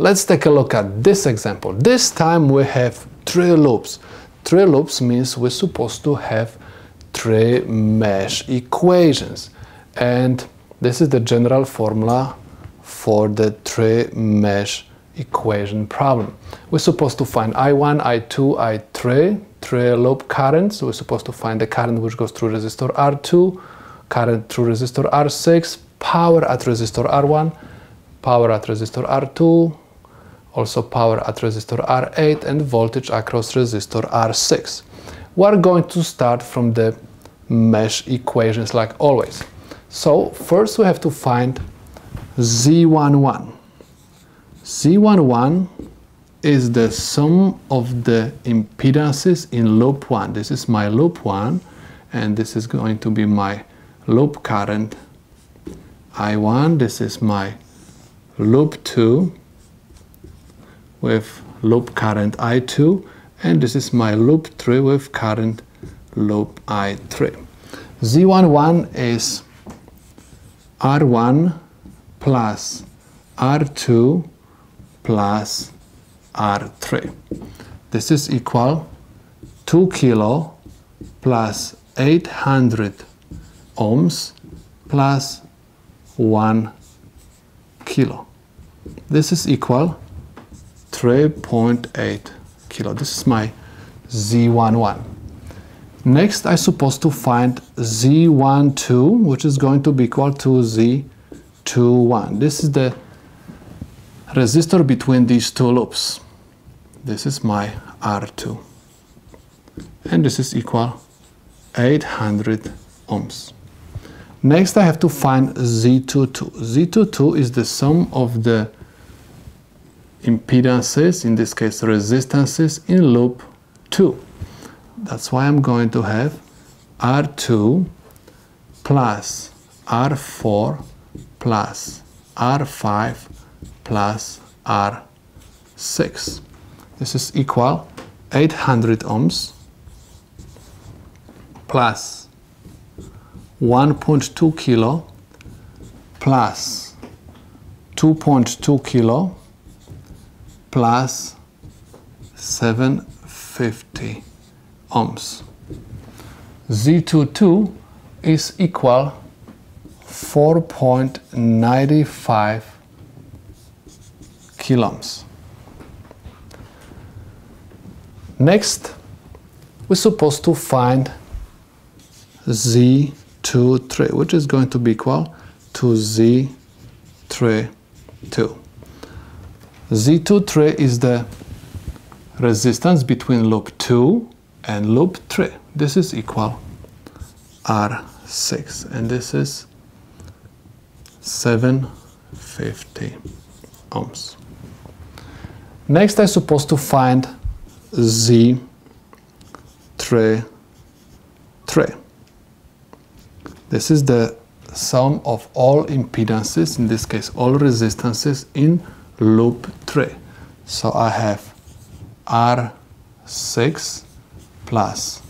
Let's take a look at this example. This time we have three loops. Three loops means we're supposed to have three mesh equations. And this is the general formula for the three mesh equation problem. We're supposed to find I1, I2, I3, three loop currents. We're supposed to find the current which goes through resistor R2, current through resistor R6, power at resistor R1, power at resistor R2, also power at resistor R8 and voltage across resistor R6. We're going to start from the mesh equations like always. So first we have to find Z11. Z11 is the sum of the impedances in loop 1. This is my loop 1 and this is going to be my loop current I1. This is my loop 2 with loop current I2 and this is my loop 3 with current loop I3. Z11 is R1 plus R2 plus R3. This is equal 2 kilo plus 800 ohms plus 1 kilo. This is equal 3.8 kilo. This is my Z11. Next, I'm supposed to find Z12, which is going to be equal to Z21. This is the resistor between these two loops. This is my R2. And this is equal 800 ohms. Next, I have to find Z22. Z22 is the sum of the impedances, in this case resistances, in loop 2. That's why I'm going to have R2 plus R4 plus R5 plus R6. This is equal 800 ohms plus 1.2 kilo plus 2.2 kilo plus 750 ohms. Z22 is equal 4.95 kiloohms. Next, we're supposed to find Z23, which is going to be equal to Z32. Z23 is the resistance between loop 2 and loop 3. This is equal R6 and this is 750 ohms. Next I'm supposed to find Z3 3. This is the sum of all impedances, in this case all resistances in loop 3. So I have R6 plus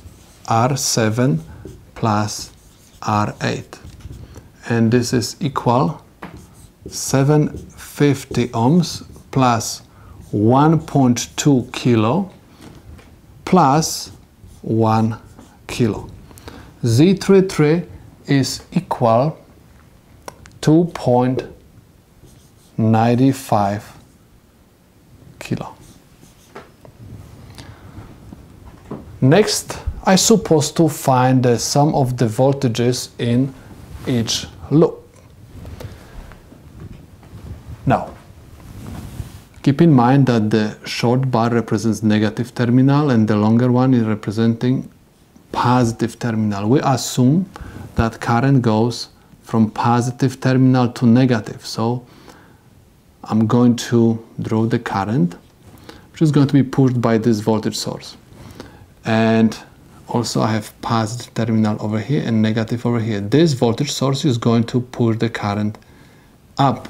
R7 plus R8 and this is equal 750 ohms plus 1.2 kilo plus 1 kilo. Z33 is equal 2.95 kilo. Next, I'm supposed to find the sum of the voltages in each loop. Now, keep in mind that the short bar represents negative terminal and the longer one is representing positive terminal. We assume that current goes from positive terminal to negative. So I'm going to draw the current, which is going to be pushed by this voltage source and also I have positive terminal over here and negative over here. This voltage source is going to push the current up.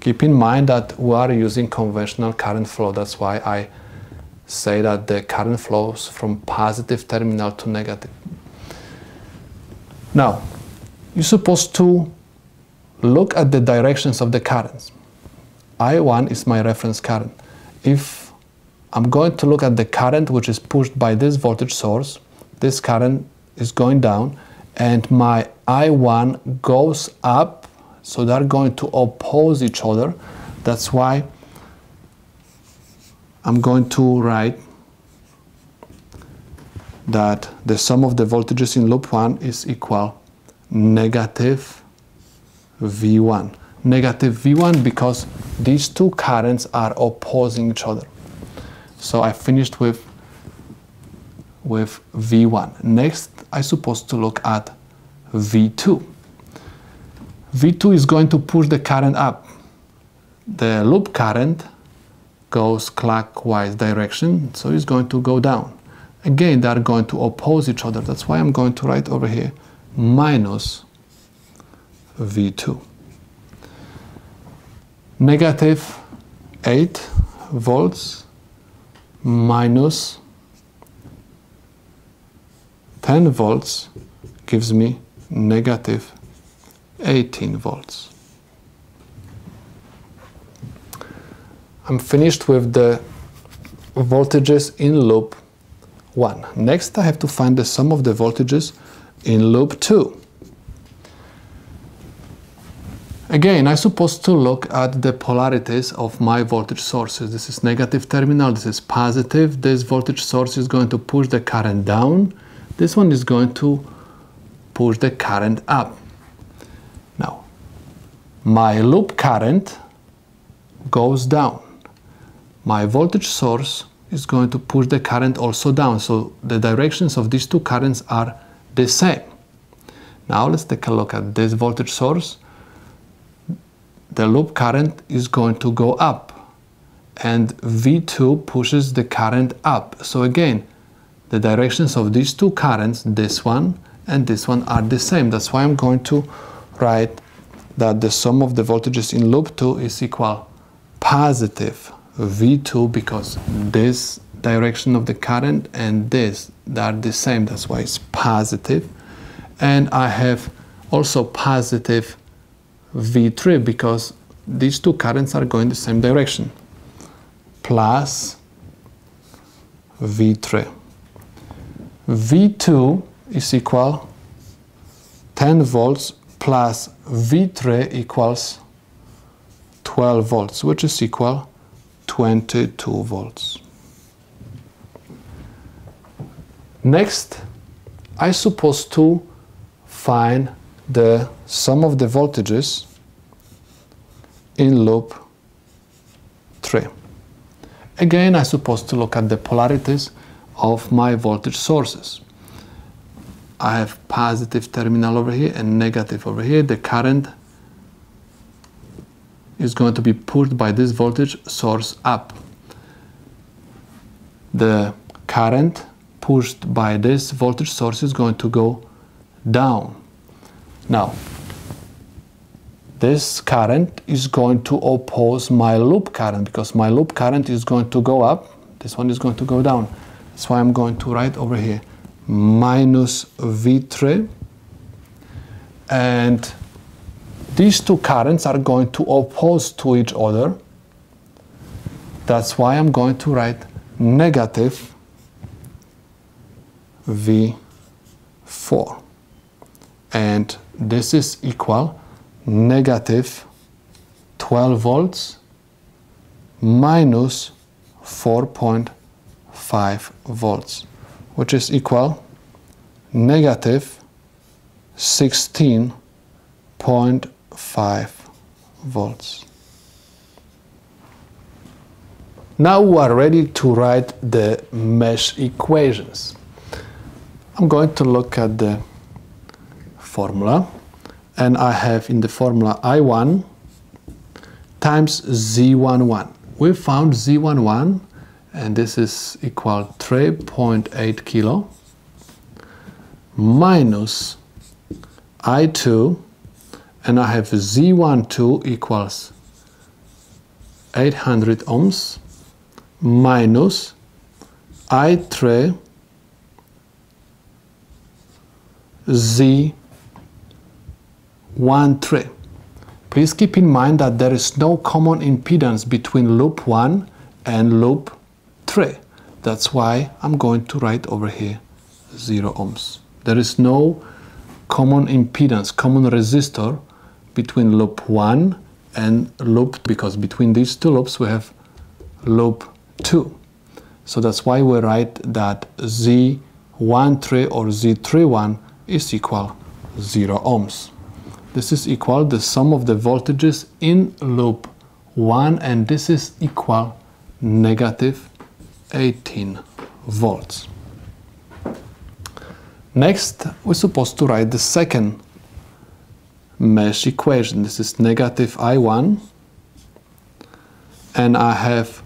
Keep in mind that we are using conventional current flow. That's why I say that the current flows from positive terminal to negative. Now, you're supposed to look at the directions of the currents. I1 is my reference current. If I'm going to look at the current which is pushed by this voltage source, this current is going down and my I1 goes up, so they're going to oppose each other. That's why I'm going to write that the sum of the voltages in loop 1 is equal negative V1. Negative V1 because these two currents are opposing each other. So I finished with, with V1. Next, I supposed to look at V2. V2 is going to push the current up. The loop current goes clockwise direction, so it's going to go down. Again, they are going to oppose each other. That's why I'm going to write over here minus V2. Negative 8 volts minus 10 volts gives me negative 18 volts. I'm finished with the voltages in loop 1. Next I have to find the sum of the voltages in loop 2. Again, I'm supposed to look at the polarities of my voltage sources. This is negative terminal, this is positive. This voltage source is going to push the current down. This one is going to push the current up. Now, my loop current goes down. My voltage source is going to push the current also down. So the directions of these two currents are the same. Now let's take a look at this voltage source. The loop current is going to go up and V2 pushes the current up. So again, the directions of these two currents, this one and this one are the same. That's why I'm going to write that the sum of the voltages in loop 2 is equal positive V2 because this direction of the current and this are the same. That's why it's positive. And I have also positive V3 because these two currents are going the same direction. Plus V3. V2 is equal 10 volts plus V3 equals 12 volts, which is equal 22 volts. Next, I suppose to find the sum of the voltages in loop 3. Again, I supposed to look at the polarities of my voltage sources. I have positive terminal over here and negative over here. The current is going to be pushed by this voltage source up. The current pushed by this voltage source is going to go down. Now, this current is going to oppose my loop current because my loop current is going to go up, this one is going to go down. That's why I'm going to write over here minus V3 and these two currents are going to oppose to each other. That's why I'm going to write negative V4. And this is equal negative 12 volts minus 4.5 volts, which is equal negative 16.5 volts. Now we are ready to write the mesh equations. I'm going to look at the formula and I have in the formula I1 times Z11. We found Z11 and this is equal 3.8 kilo minus I2 and I have Z12 equals 800 ohms minus I3 Z13. Please keep in mind that there is no common impedance between loop 1 and loop 3. That's why I'm going to write over here 0 ohms. There is no common impedance, common resistor between loop 1 and loop because between these two loops we have loop 2. So that's why we write that Z13 or Z31 is equal 0 ohms. This is equal the sum of the voltages in loop 1 and this is equal negative 18 volts. Next, we're supposed to write the second mesh equation. This is negative I1 and I have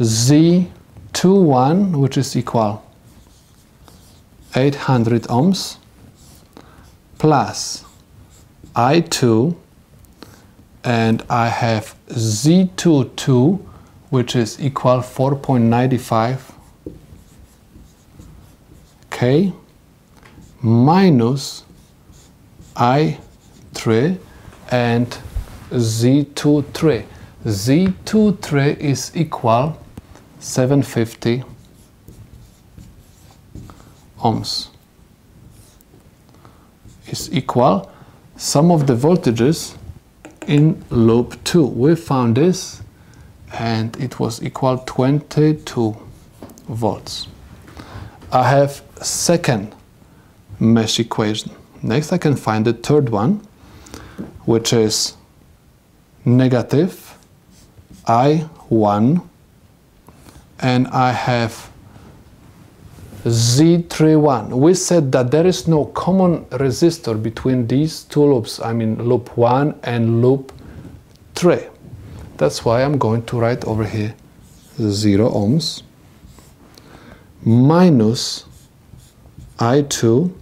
Z21 which is equal 800 ohms plus I2 and I have Z22 which is equal 4.95 K minus I3 and Z23. Z23 is equal 750 ohms. Is equal sum of the voltages in loop 2. We found this and it was equal 22 volts. I have second mesh equation. Next I can find the third one, which is negative I1 and I have Z31. We said that there is no common resistor between these two loops, I mean loop 1 and loop 3. That's why I'm going to write over here 0 ohms minus I2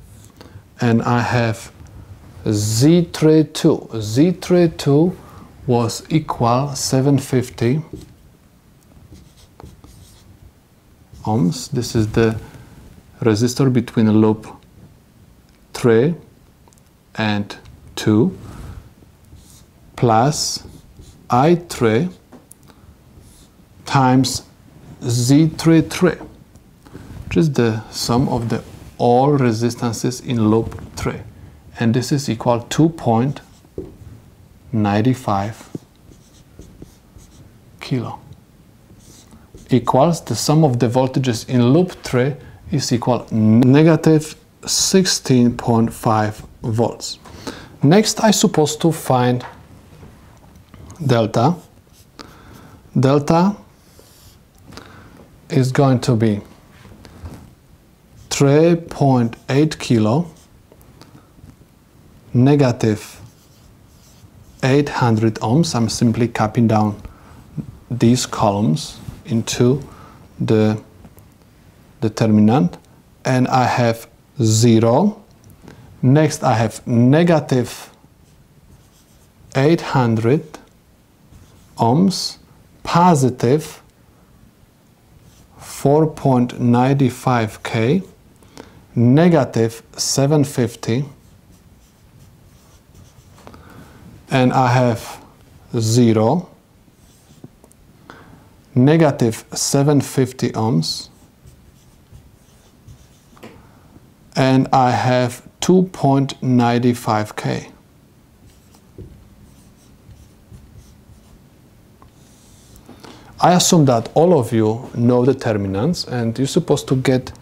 and I have Z32. Z32 was equal 750 ohms. This is the resistor between loop 3 and 2 plus I3 times Z33, which is the sum of the all resistances in loop 3 and this is equal to 2.95 kilo. Equals the sum of the voltages in loop 3 is equal negative 16.5 volts. Next I supposed to find delta. Delta is going to be 3.8 kilo negative 800 ohms. I'm simply capping down these columns into the determinant and I have 0. Next I have negative 800 ohms, positive 4.95 K negative 750 and I have 0 negative 750 ohms and I have 2.95 K. I assume that all of you know determinants and you're supposed to get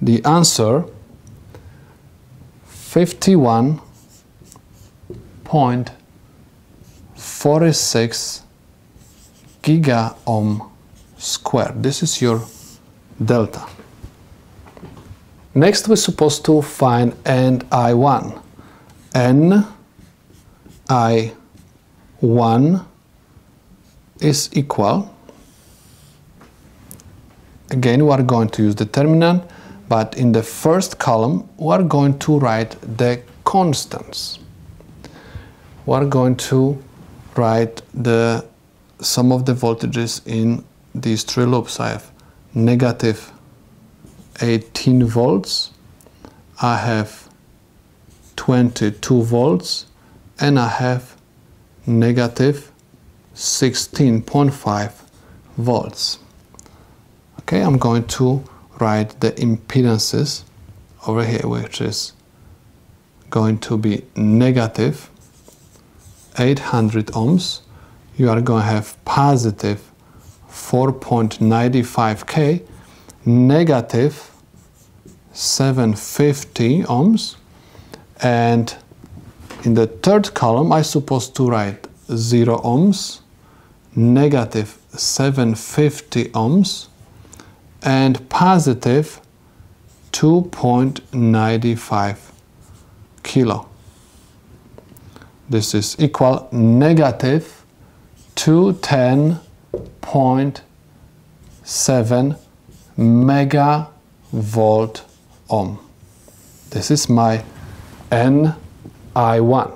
the answer 51.46 giga ohm squared. This is your delta. Next we're supposed to find N I1. N I1 is equal. Again, we are going to use the determinant but in the first column, we're going to write the constants. We're going to write the sum of the voltages in these three loops. I have negative 18 volts, I have 22 volts, and I have negative 16.5 volts. Okay, I'm going to write the impedances over here, which is going to be negative 800 ohms. You are going to have positive 4.95k, negative 750 ohms, and in the third column, I'm supposed to write 0 ohms, negative 750 ohms, and positive 2.95 kilo. This is equal negative 210.7 megavolt ohm. This is my N I1.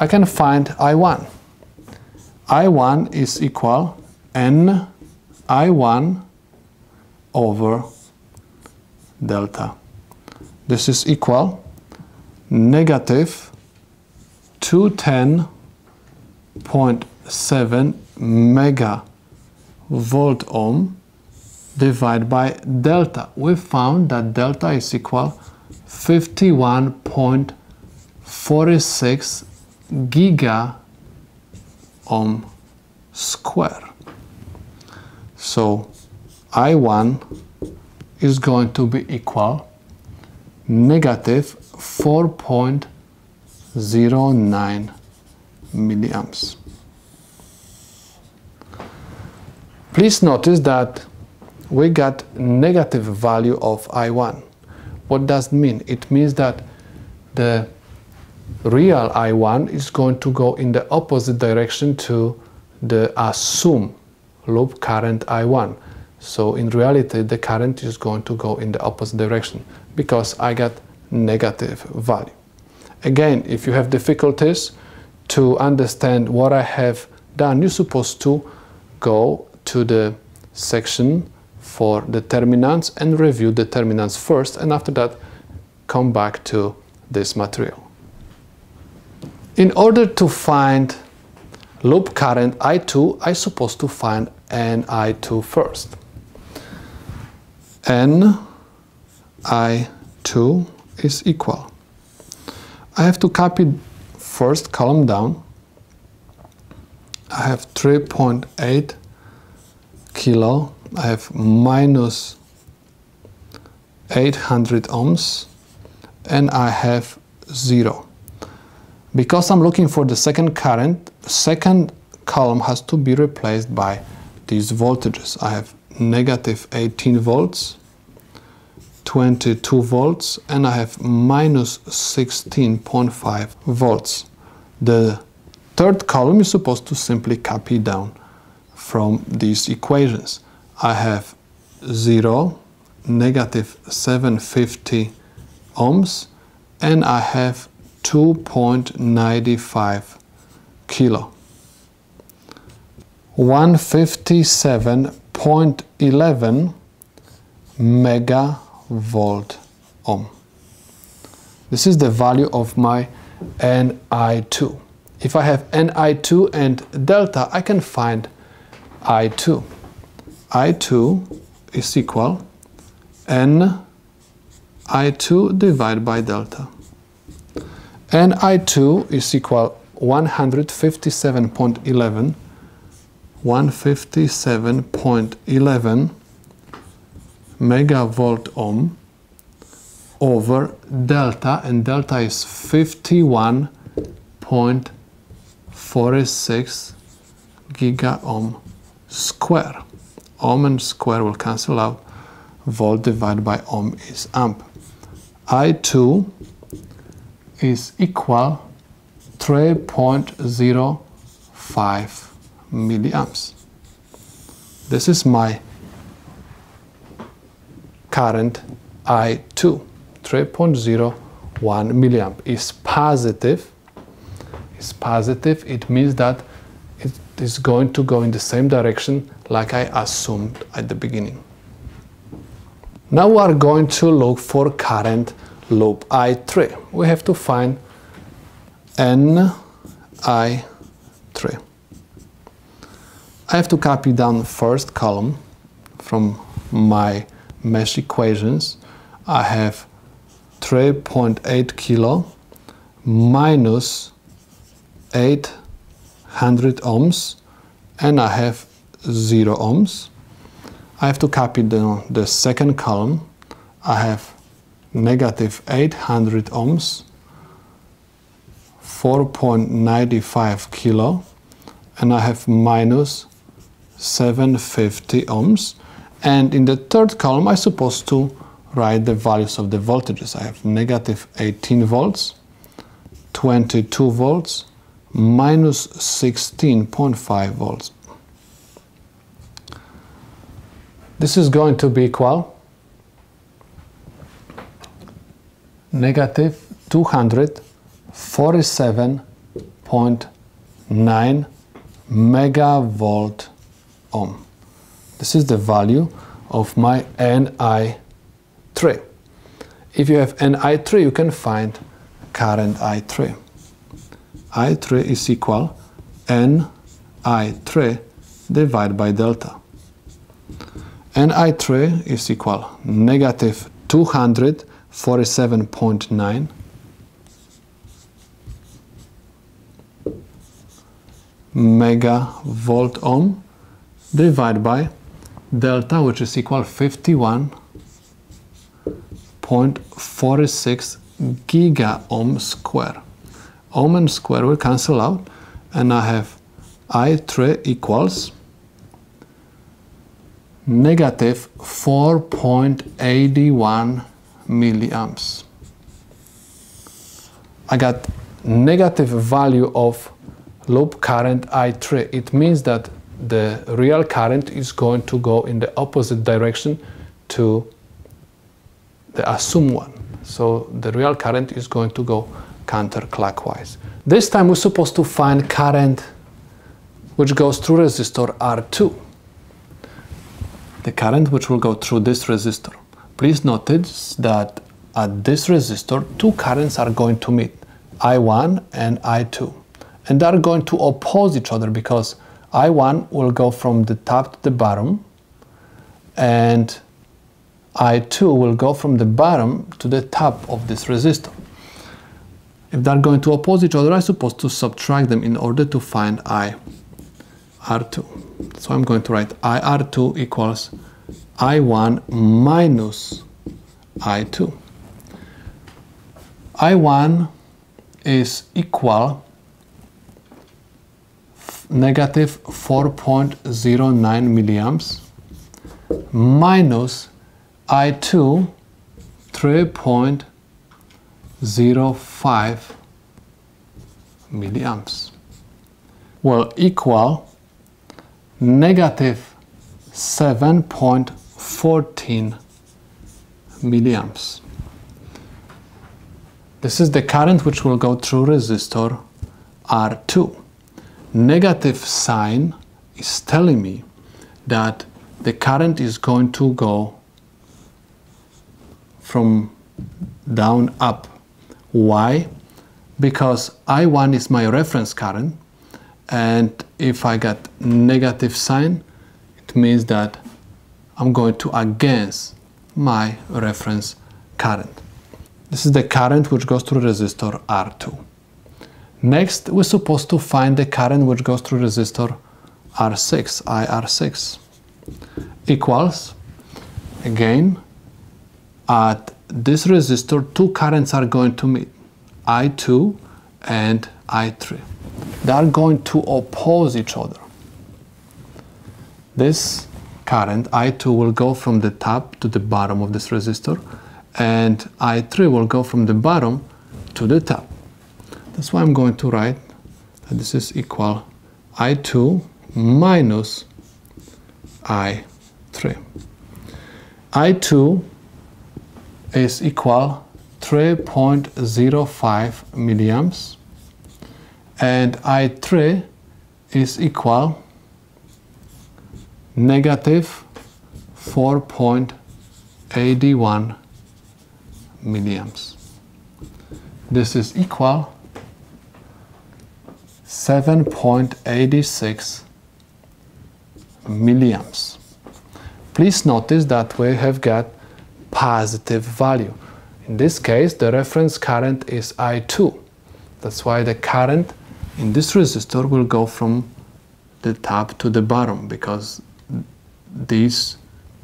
I can find I1. I1 is equal N I1 over delta. This is equal negative 210.7 mega volt ohm divided by delta. We found that delta is equal 51.46 giga ohm square. So I1 is going to be equal negative 4.09 milliamps. Please notice that we got negative value of I1. What does it mean? It means that the real I1 is going to go in the opposite direction to the assumed loop current I1. So in reality, the current is going to go in the opposite direction because I got negative value. Again, if you have difficulties to understand what I have done, you're supposed to go to the section for determinants and review determinants first and after that come back to this material. In order to find loop current I2, I'm supposed to find NI2 first. NI2 is equal. I have to copy first column down. I have 3.8 kilo. I have minus 800 ohms and I have zero. Because I'm looking for the second current, second column has to be replaced by these voltages. I have negative 18 volts 22 volts and I have minus 16.5 volts. The third column is supposed to simply copy down from these equations. I have 0, negative 750 ohms and I have 2.95 kilo. 157.11 mega volt ohm. This is the value of my Ni2. If I have Ni2 and delta, I can find I2. I2 is equal N I2 divided by delta. Ni2 is equal 157.11 157.11 megavolt ohm over delta and delta is 51.46 giga ohm square. Ohm and square will cancel out. Volt divided by ohm is amp. I2 is equal 3.05 milliamps. This is my current I2, 3.01 milliamp is positive. Is positive, it means that it is going to go in the same direction like I assumed at the beginning. Now we are going to look for current loop I3. We have to find Ni3. I have to copy down the first column from my mesh equations. I have 3.8 kilo minus 800 ohms and I have 0 ohms. I have to copy the, the second column. I have negative 800 ohms, 4.95 kilo, and I have minus 750 ohms. And in the third column, I'm supposed to write the values of the voltages. I have negative 18 volts, 22 volts, minus 16.5 volts. This is going to be equal negative 247.9 megavolt ohm. This is the value of my Ni3. If you have Ni3, you can find current I3. I3 is equal Ni3 divided by delta. Ni3 is equal negative 247.9 megavolt ohm divided by delta which is equal 51.46 giga ohm square. Ohm and square will cancel out and I have I3 equals negative 4.81 milliamps. I got negative value of loop current I3. It means that the real current is going to go in the opposite direction to the assumed one. So the real current is going to go counterclockwise. This time we're supposed to find current which goes through resistor R2 the current which will go through this resistor. Please notice that at this resistor, two currents are going to meet, I1 and I2. And they are going to oppose each other because I1 will go from the top to the bottom and I2 will go from the bottom to the top of this resistor. If they're going to oppose each other, I'm supposed to subtract them in order to find I R2. So I'm going to write IR2 equals I1 minus I2. I1 is equal negative 4.09 milliamps minus I2 3.05 milliamps. Well, equal negative 7.14 milliamps. This is the current which will go through resistor R2. Negative sign is telling me that the current is going to go from down up. Why? Because I1 is my reference current and if I get negative sign it means that I'm going to against my reference current. This is the current which goes through resistor R2. Next, we're supposed to find the current which goes through resistor R6, IR6, equals, again, at this resistor, two currents are going to meet, I2 and I3 they are going to oppose each other. This current I2 will go from the top to the bottom of this resistor and I3 will go from the bottom to the top. That's why I'm going to write that this is equal I2 minus I3. I2 is equal 3.05 milliamps and I3 is equal negative 4.81 milliamps. This is equal 7.86 milliamps. Please notice that we have got positive value. In this case, the reference current is I2. That's why the current in this resistor will go from the top to the bottom because these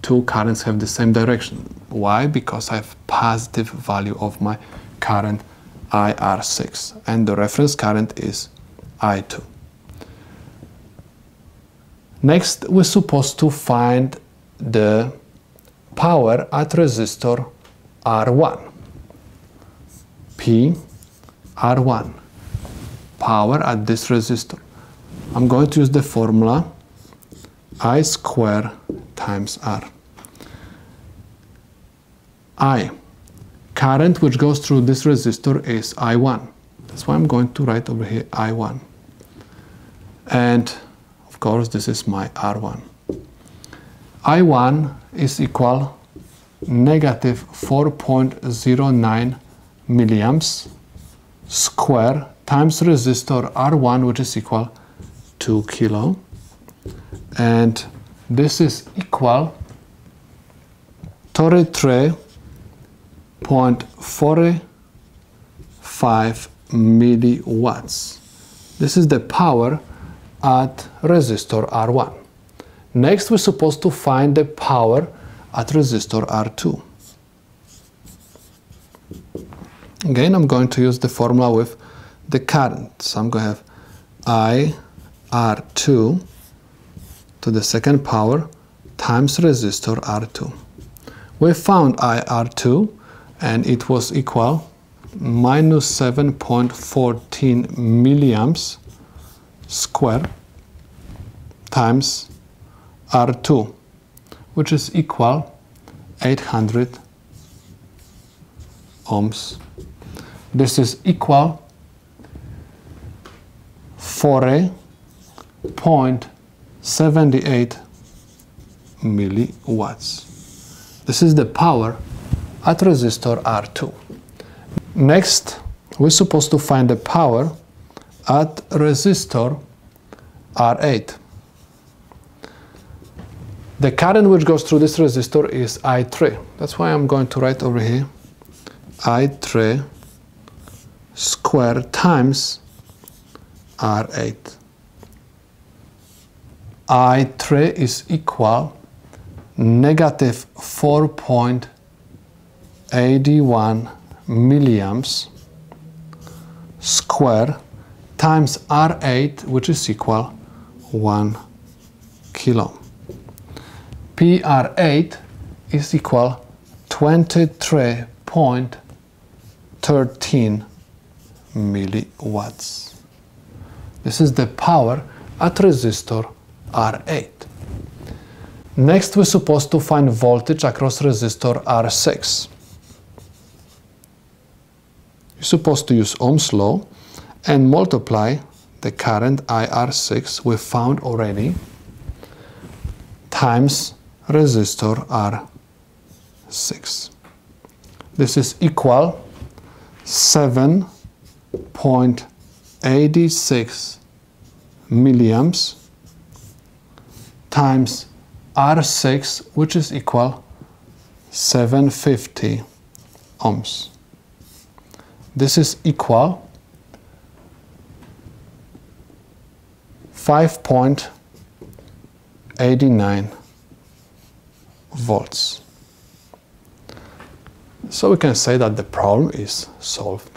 two currents have the same direction. Why? Because I have positive value of my current IR6 and the reference current is I2. Next, we're supposed to find the power at resistor R1. P R1 power at this resistor. I'm going to use the formula I square times R. I current which goes through this resistor is I1. That's why I'm going to write over here I1. And of course this is my R1. I1 is equal negative 4.09 milliamps square times resistor R1 which is equal 2 kilo and this is equal 33.45 milliwatts. This is the power at resistor R1. Next we're supposed to find the power at resistor R2. Again, I'm going to use the formula with the current. So I'm going to have I R2 to the second power times resistor R2. We found IR2 and it was equal minus 7.14 milliamps square times R2 which is equal 800 ohms. This is equal 40.78 milliwatts. This is the power at resistor R2. Next, we're supposed to find the power at resistor R8. The current which goes through this resistor is I3. That's why I'm going to write over here I3 square times R8. I3 is equal negative 4.81 milliamps square times R8 which is equal 1 kilo. PR8 is equal 23.13 milliwatts. This is the power at resistor R8. Next we're supposed to find voltage across resistor R6. You're supposed to use Ohm's law and multiply the current IR6 we found already times resistor R6. This is equal 7.86 milliamps times R6 which is equal 750 ohms. This is equal 5.89 volts. So we can say that the problem is solved.